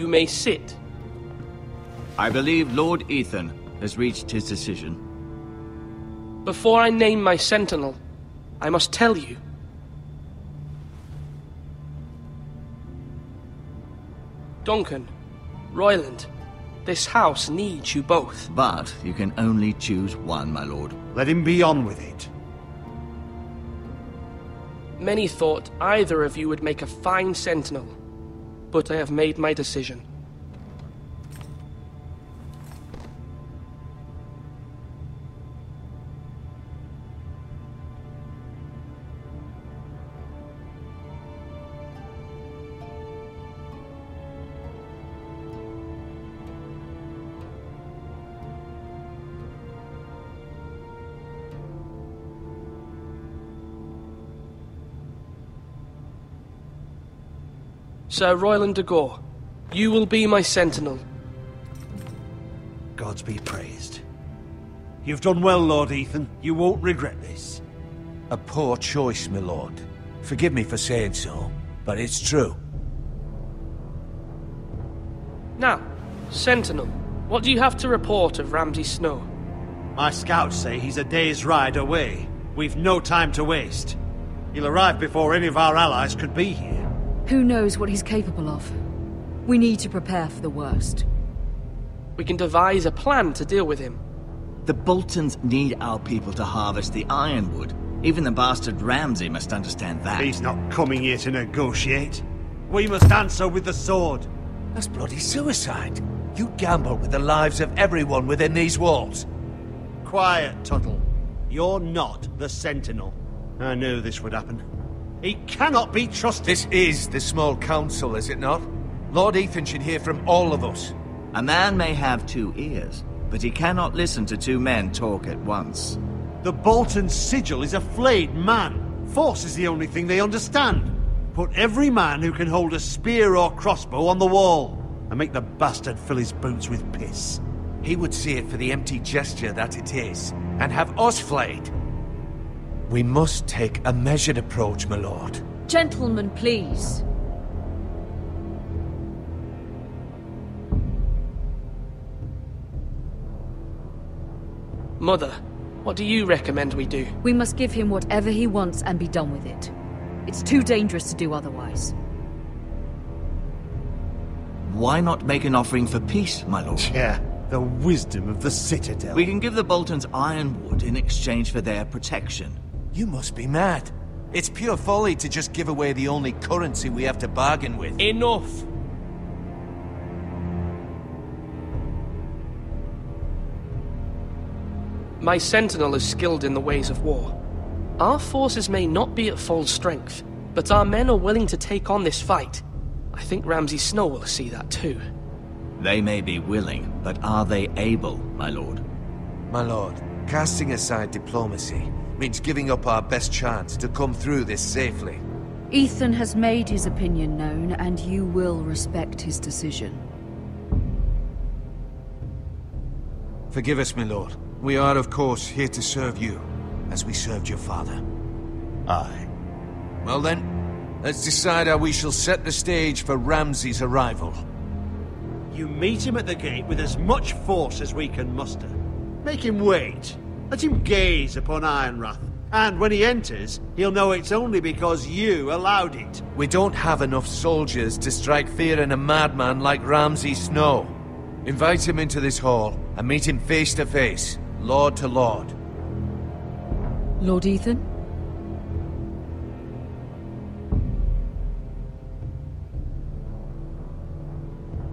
You may sit. I believe Lord Ethan has reached his decision. Before I name my sentinel, I must tell you. Duncan, Royland, this house needs you both. But you can only choose one, my lord. Let him be on with it. Many thought either of you would make a fine sentinel, but I have made my decision. Sir Royland Degore, you will be my sentinel. Gods be praised. You've done well, Lord Ethan. You won't regret this. A poor choice, my lord. Forgive me for saying so, but it's true. Now, Sentinel, what do you have to report of Ramsay Snow? My scouts say he's a day's ride away. We've no time to waste. He'll arrive before any of our allies could be here. Who knows what he's capable of? We need to prepare for the worst. We can devise a plan to deal with him. The Boltons need our people to harvest the ironwood. Even the bastard Ramsay must understand that. He's not coming here to negotiate. We must answer with the sword. That's bloody suicide. You gamble with the lives of everyone within these walls. Quiet, Tuttle. You're not the Sentinel. I knew this would happen. He cannot be trusted. This is the small council, is it not? Lord Ethan should hear from all of us. A man may have two ears, but he cannot listen to two men talk at once. The Bolton sigil is a flayed man. Force is the only thing they understand. Put every man who can hold a spear or crossbow on the wall, and make the bastard fill his boots with piss. He would see it for the empty gesture that it is, and have us flayed. We must take a measured approach, my lord. Gentlemen, please. Mother, what do you recommend we do? We must give him whatever he wants and be done with it. It's too dangerous to do otherwise. Why not make an offering for peace, my lord? Yeah, the wisdom of the Citadel. We can give the Boltons ironwood in exchange for their protection. You must be mad. It's pure folly to just give away the only currency we have to bargain with. Enough! My sentinel is skilled in the ways of war. Our forces may not be at full strength, but our men are willing to take on this fight. I think Ramsay Snow will see that too. They may be willing, but are they able, my lord? My lord, casting aside diplomacy means giving up our best chance to come through this safely. Ethan has made his opinion known, and you will respect his decision. Forgive us, my lord. We are, of course, here to serve you, as we served your father. Aye. Well then, let's decide how we shall set the stage for Ramsay's arrival. You meet him at the gate with as much force as we can muster. Make him wait. Let him gaze upon Ironrath. And when he enters, he'll know it's only because you allowed it. We don't have enough soldiers to strike fear in a madman like Ramsay Snow. Invite him into this hall and meet him face to face, lord to lord. Lord Ethan?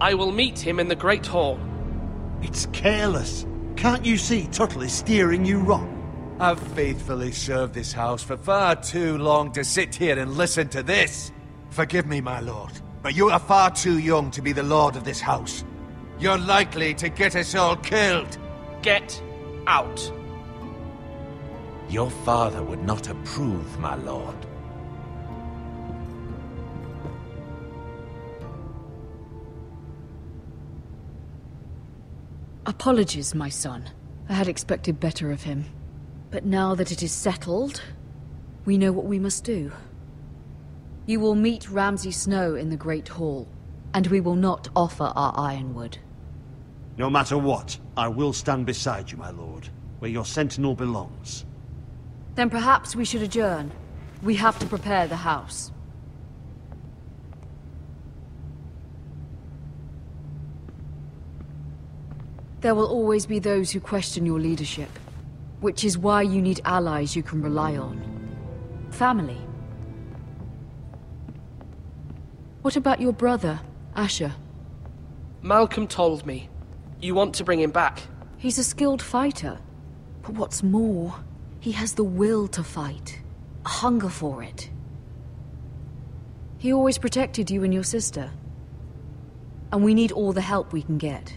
I will meet him in the Great Hall. It's careless. Can't you see Tuttle is steering you wrong? I've faithfully served this house for far too long to sit here and listen to this. Forgive me, my lord, but you are far too young to be the lord of this house. You're likely to get us all killed. Get out. Your father would not approve, my lord. Apologies, my son. I had expected better of him. But now that it is settled, we know what we must do. You will meet Ramsay Snow in the Great Hall, And we will not offer our ironwood. No matter what, I will stand beside you, my lord, where your sentinel belongs. Then perhaps we should adjourn. We have to prepare the house. There will always be those who question your leadership, which is why you need allies you can rely on. Family. What about your brother, Asher? Malcolm told me. You want to bring him back? He's a skilled fighter. But what's more, he has the will to fight. A hunger for it. He always protected you and your sister. And we need all the help we can get.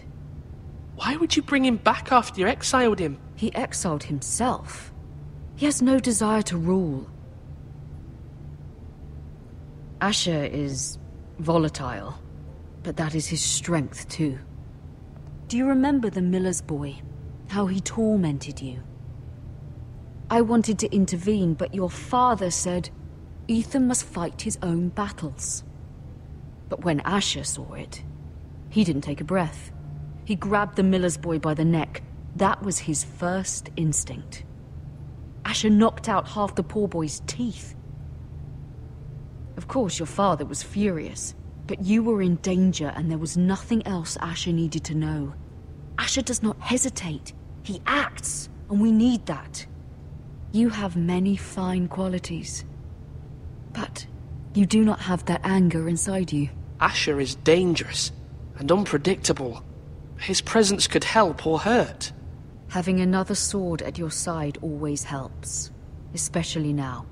Why would you bring him back after you exiled him? He exiled himself. He has no desire to rule. Asher is volatile, but that is his strength too. Do you remember the miller's boy? How he tormented you? I wanted to intervene, but your father said Ethan must fight his own battles. But when Asher saw it, he didn't take a breath. He grabbed the miller's boy by the neck. That was his first instinct. Asher knocked out half the poor boy's teeth. Of course, your father was furious, but you were in danger and there was nothing else Asher needed to know. Asher does not hesitate. He acts, and we need that. You have many fine qualities. But you do not have that anger inside you. Asher is dangerous and unpredictable. His presence could help or hurt. Having another sword at your side always helps. Especially now.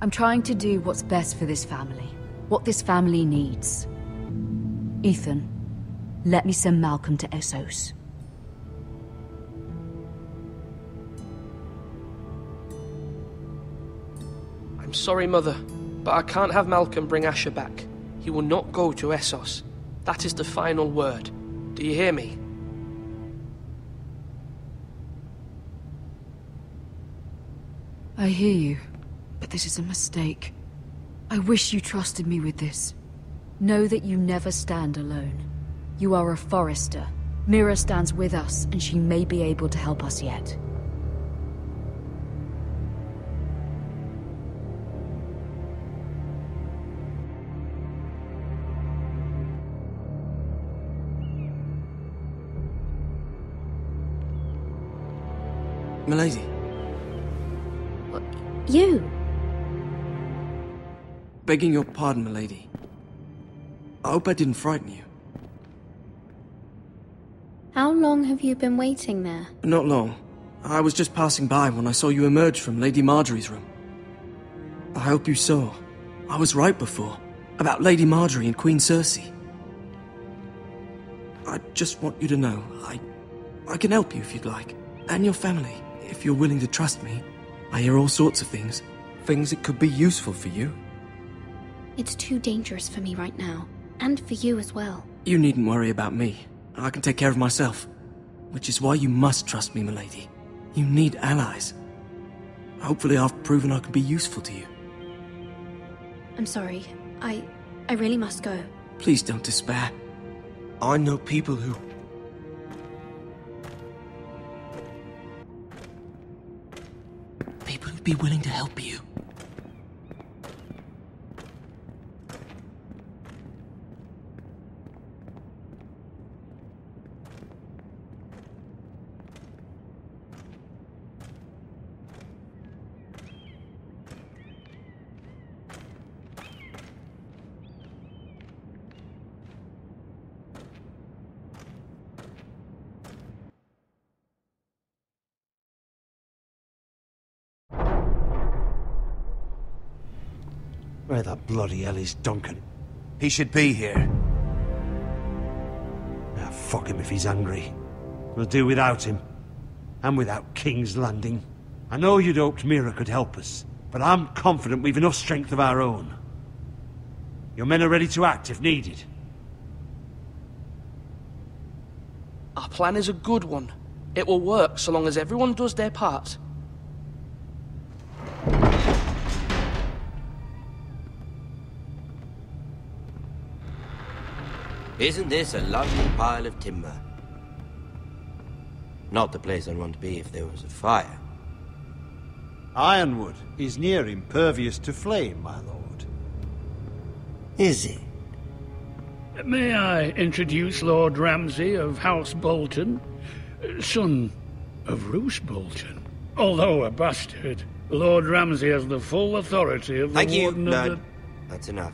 I'm trying to do what's best for this family. What this family needs. Ethan, let me send Malcolm to Essos. I'm sorry, Mother, but I can't have Malcolm bring Asher back. He will not go to Essos. That is the final word. Do you hear me? I hear you, but this is a mistake. I wish you trusted me with this. Know that you never stand alone. You are a Forrester. Mira stands with us, and she may be able to help us yet. Milady. You? Begging your pardon, milady. I hope I didn't frighten you. How long have you been waiting there? Not long. I was just passing by when I saw you emerge from Lady Margaery's room. I hope you saw. I was right before. About Lady Marjorie and Queen Cersei. I just want you to know, I... I can help you if you'd like. And your family, if you're willing to trust me. I hear all sorts of things. Things that could be useful for you. It's too dangerous for me right now. And for you as well. You needn't worry about me. I can take care of myself. Which is why you must trust me, milady. You need allies. Hopefully I've proven I can be useful to you. I'm sorry. I... I really must go. Please don't despair. I know people who... be willing to help you. Where the bloody hell is Duncan? He should be here. Now, fuck him if he's angry. We'll do without him. And without King's Landing. I know you'd hoped Mira could help us, but I'm confident we've enough strength of our own. Your men are ready to act if needed. Our plan is a good one. It will work so long as everyone does their part. Isn't this a lovely pile of timber? Not the place I'd want to be if there was a fire. Ironwood is near impervious to flame, my lord. Is it? May I introduce Lord Ramsay of House Bolton, son of Roose Bolton? Although a bastard, Lord Ramsay has the full authority of the Thank you. Warden No, of the... that's enough.